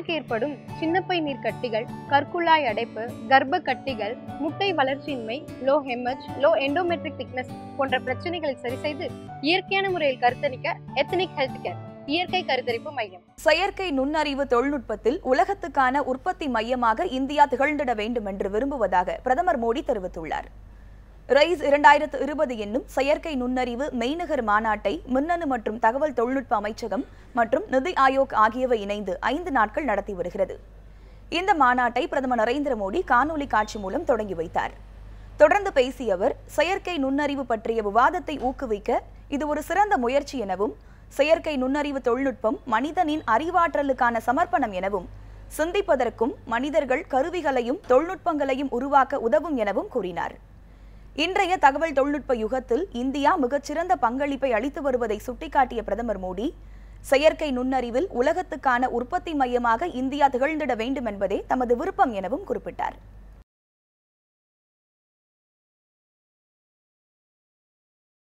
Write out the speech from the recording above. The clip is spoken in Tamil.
பெண்களுக்கு ஏற்படும் சின்னப்பை நீர் கட்டிகள் கற்குழாய் அடைப்பு கர்ப்ப கட்டிகள் முட்டை வளர்ச்சியின்மை லோ ஹெமஜ் லோ எண்டோமெட்ரிக் திக்னஸ் போன்ற பிரச்சனைகளை சரி செய்து இயற்கையான முறையில் கருத்தணிக்க எத்தனிக் ஹெல்த் கேர் இயற்கை கருத்தரிப்பு மையம். செயற்கை நுண்ணறிவு தொழில்நுட்பத்தில் உலகத்துக்கான உற்பத்தி மையமாக இந்தியா திகழ்ந்திட வேண்டும் என்று விரும்புவதாக பிரதமர் மோடி தெரிவித்துள்ளார். ரைஸ் இரண்டாயிரத்து இருபது என்னும் செயற்கை நுண்ணறிவு மெய்நிகர் மாநாட்டை மின்னணு மற்றும் தகவல் தொழில்நுட்ப அமைச்சகம் மற்றும் நிதி ஆயோக் ஆகியவை இணைந்து ஐந்து நாட்கள் நடத்தி வருகிறது. இந்த மாநாட்டை பிரதமர் நரேந்திர மோடி காணொலி காட்சி மூலம் தொடங்கி வைத்தார். தொடர்ந்து பேசிய அவர் செயற்கை நுண்ணறிவு பற்றிய விவாதத்தை ஊக்குவிக்க இது ஒரு சிறந்த முயற்சி எனவும் செயற்கை நுண்ணறிவு தொழில்நுட்பம் மனிதனின் அறிவாற்றலுக்கான சமர்ப்பணம் எனவும் சிந்திப்பதற்கும் மனிதர்கள் கருவிகளையும் தொழில்நுட்பங்களையும் உருவாக்க உதவும் எனவும் கூறினார். இன்றைய தகவல் தொழில்நுட்ப யுகத்தில் இந்தியா மிகச்சிறந்த பங்களிப்பை அளித்து வருவதை சுட்டிக்காட்டிய பிரதமர் மோடி செயற்கை நுண்ணறிவில் உலகத்துக்கான உற்பத்தி மையமாக இந்தியா திகழ்ந்திட வேண்டும் என்பதே தமது விருப்பம் எனவும் குறிப்பிட்டார்.